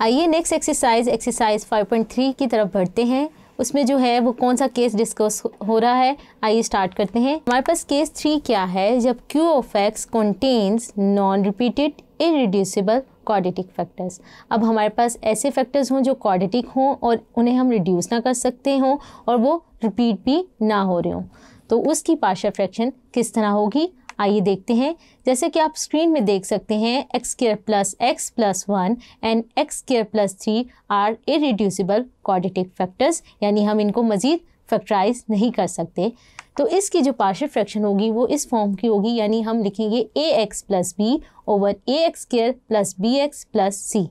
आइए next exercise exercise 5.3 की तरफ़ बढ़ते हैं। उसमें जो है, वो कौन सा केस डिस्कस हो रहा है? आइए स्टार्ट करते हैं। हमारे पास केस थ्री क्या है? जब Q of X contains non repeated irreducible quadratic factors अब हमारे पास ऐसे फैक्टर्स हों जो क्वाड्रेटिक हों और उन्हें हम रिड्यूस ना कर सकते हों और वो रिपीट भी ना हो रहे हों। तो उसकी पार्शल फ्रैक्शन किस तरह होगी? आइए देखते हैं। जैसे कि आप स्क्रीन में देख सकते हैं x square plus x plus one and x square plus three are irreducible quadratic factors यानी हम इनको मज़ीद फैक्टराइज नहीं कर सकते। तो इसकी जो पार्शियल फ्रैक्शन होगी, वो इस फॉर्म की होगी, यानी हम लिखेंगे a x plus b over a x square plus b x plus c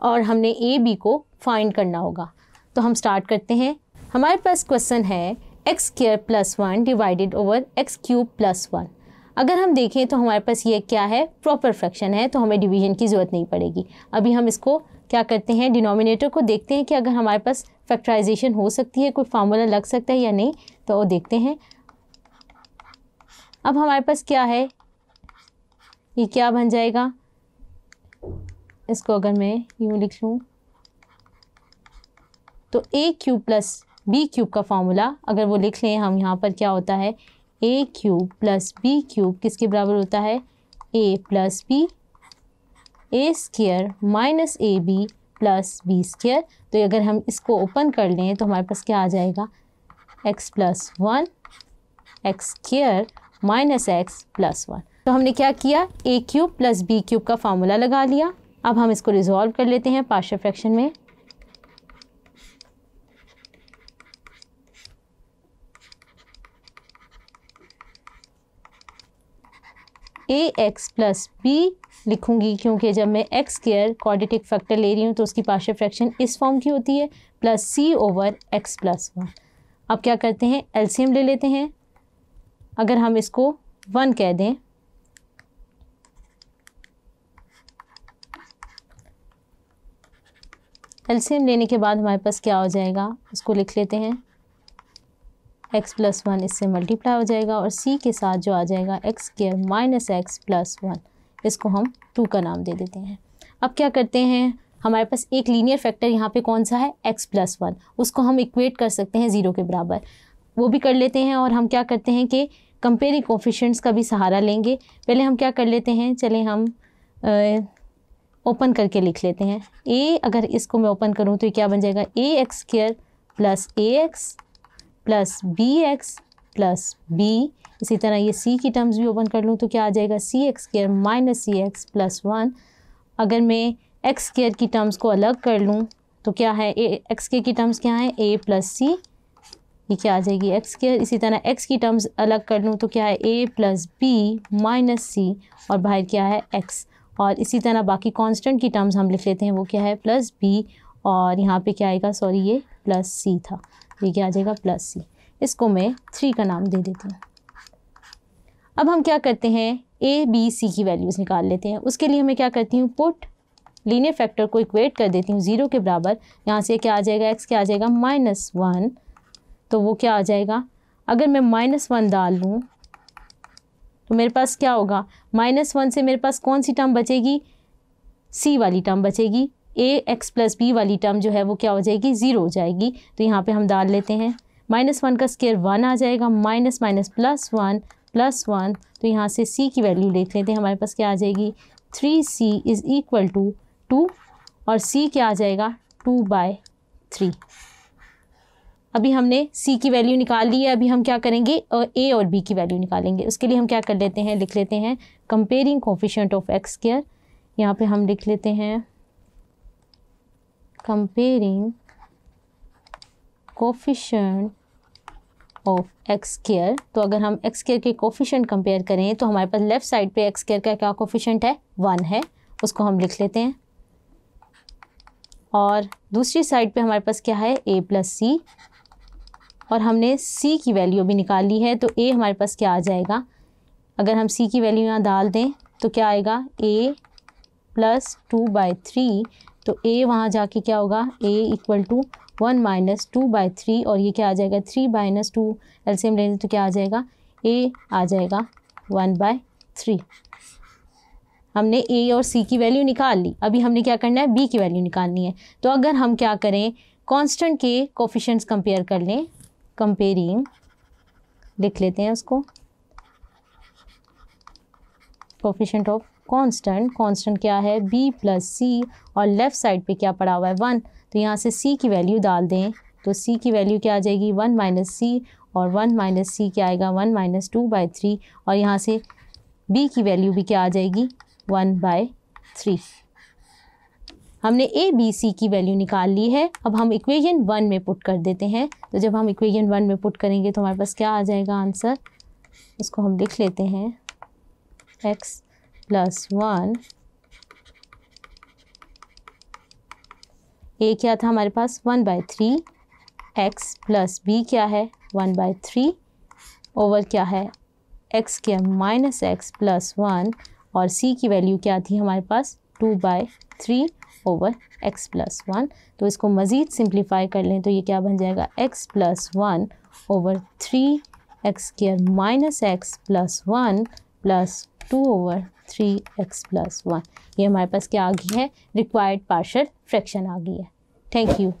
और हमने ए बी को फाइंड करना होगा। तो हम स्टार्ट करते हैं। हमारे पास क्वेश्चन है x square plus one divided over x cube plus one अगर हम देखें तो हमारे पास ये क्या है? प्रॉपर फ्रैक्शन है तो हमें डिवीज़न की ज़रूरत नहीं पड़ेगी। अभी हम इसको क्या करते हैं? डिनोमिनेटर को देखते हैं कि अगर हमारे पास फैक्टराइजेशन हो सकती है, कोई फार्मूला लग सकता है या नहीं तो वो देखते हैं। अब हमारे पास क्या है? ये क्या बन जाएगा? इसको अगर मैं यूँ लिख लूँ तो a cube plus b cube का फार्मूला अगर वो लिख लें हम यहाँ पर क्या होता है? A cube plus b cube किसके बराबर होता है? A plus b a square minus a b plus b square तो अगर हम इसको ओपन कर लें तो हमारे पास क्या आ जाएगा? X plus one x square minus x plus one तो हमने क्या किया? A cube plus b cube का फार्मूला लगा लिया। अब हम इसको रिजॉल्व कर लेते हैं पार्शल फ्रैक्शन में। ए एक्स प्लस बी लिखूँगी, क्योंकि जब मैं एक्स केयर क्वाड्रेटिक फैक्टर ले रही हूँ तो उसकी पार्शियल फ्रैक्शन इस फॉर्म की होती है plus c over x plus one अब क्या करते हैं? एलसीएम ले लेते हैं। अगर हम इसको वन कह दें एलसीएम लेने के बाद हमारे पास क्या हो जाएगा? उसको लिख लेते हैं। एक्स प्लस वन इससे मल्टीप्लाई हो जाएगा और सी के साथ जो आ जाएगा x square minus x plus one इसको हम टू का नाम दे देते हैं। अब क्या करते हैं? हमारे पास एक लीनियर फैक्टर यहाँ पे कौन सा है? एक्स प्लस वन उसको हम इक्वेट कर सकते हैं ज़ीरो के बराबर। वो भी कर लेते हैं और हम क्या करते हैं कि कंपेयरिंग कोफिशेंट्स का भी सहारा लेंगे। पहले हम क्या कर लेते हैं? चले हम ओपन करके लिख लेते हैं। ए अगर इसको मैं ओपन करूँ तो क्या बन जाएगा? A x square plus a x plus b x plus b, इसी तरह ये सी की टर्म्स भी ओपन कर लूँ तो क्या आ जाएगा? C x square minus c x plus one. अगर मैं एक्स स्केयर की टर्म्स को अलग कर लूँ तो क्या है? ए, एक्स स्केयर की टर्म्स क्या है? A plus c. ये क्या आ जाएगी? एक्स स्केयर इसी तरह एक्स की टर्म्स अलग कर लूँ तो क्या है? A plus b minus c और बाहर क्या है? एक्स। और इसी तरह बाकी कांस्टेंट की टर्म्स हम लिख लेते हैं, वो क्या है? प्लस बी और यहाँ पे क्या आएगा? सॉरी, ये प्लस सी था। ये क्या आ जाएगा? प्लस सी इसको मैं थ्री का नाम दे देती हूँ। अब हम क्या करते हैं? ए बी सी की वैल्यूज़ निकाल लेते हैं। उसके लिए मैं क्या करती हूँ? पुट लीनियर फैक्टर को इक्वेट कर देती हूँ। ज़ीरो के बराबर। यहाँ से क्या आ जाएगा? एक्स क्या आ जाएगा? माइनस वन तो वो क्या आ जाएगा? अगर मैं माइनस वन डाल लूँ तो मेरे पास क्या होगा? माइनस वन से मेरे पास कौन सी टर्म बचेगी? सी वाली टर्म बचेगी। ए एक्स प्लस बी वाली टर्म जो है वो क्या हो जाएगी? ज़ीरो हो जाएगी। तो यहाँ पे हम डाल लेते हैं। माइनस वन का स्केयर वन आ जाएगा। Minus minus plus one plus one तो यहाँ से सी की वैल्यू देख लेते हैं। हमारे पास क्या आ जाएगी? Three c is equal to two और सी क्या आ जाएगा? टू बाय थ्री अभी हमने सी की वैल्यू निकाल ली है। अभी हम क्या करेंगे? ए और बी की वैल्यू निकालेंगे। उसके लिए हम क्या कर लेते हैं? लिख लेते हैं। Comparing coefficient of x square यहाँ पे हम लिख लेते हैं। Comparing coefficient of x square तो अगर हम एक्स केयर के कोफिशेंट कंपेयर करें तो हमारे पास लेफ़्ट साइड पे एक्स केयर का क्या कोफिशेंट है? वन है। उसको हम लिख लेते हैं। और दूसरी साइड पे हमारे पास क्या है? ए प्लस सी और हमने सी की वैल्यू भी निकाल है तो ए हमारे पास क्या आ जाएगा? अगर हम सी की वैल्यू यहाँ डाल दें तो क्या आएगा? A plus two by three तो ए वहाँ जाके क्या होगा? A equal to one minus two by three और ये क्या आ जाएगा? थ्री माइनस टू एल्सियम लेंगे तो क्या आ जाएगा? ए आ जाएगा वन बाय थ्री हमने ए और सी की वैल्यू निकाल ली। अभी हमने क्या करना है? बी की वैल्यू निकालनी है। तो अगर हम क्या करें? कांस्टेंट के कोफिशेंट्स कंपेयर कर लें। कंपेयरिंग लिख लेते हैं उसको। कोफिशेंट ऑफ़ कांस्टेंट कांस्टेंट क्या है? बी प्लस सी और लेफ़्ट साइड पे क्या पड़ा हुआ है? वन तो यहाँ से सी की वैल्यू डाल दें। तो सी की वैल्यू क्या आ जाएगी? वन माइनस सी और वन माइनस सी क्या आएगा? One minus two by three और यहाँ से बी की वैल्यू भी क्या आ जाएगी? वन बाय थ्री हमने ए बी सी की वैल्यू निकाल ली है। अब हम इक्वेशन वन में पुट कर देते हैं। तो जब हम इक्वेशन वन में पुट करेंगे तो हमारे पास क्या आ जाएगा? आंसर इसको हम लिख लेते हैं। X plus one. ए क्या था हमारे पास? One by three. X plus b क्या है? One by three. ओवर क्या है? एक्स के माइनस एक्स प्लस वन। और सी की वैल्यू क्या थी हमारे पास? Two by three over x plus one. तो इसको मज़ीद सिंप्लीफाई कर लें तो ये क्या बन जाएगा? X plus one over three. X square minus x plus one plus two over three x plus one. ये हमारे पास क्या आ गई है? रिक्वायर्ड पार्शल फ्रैक्शन आ गई है। Thank you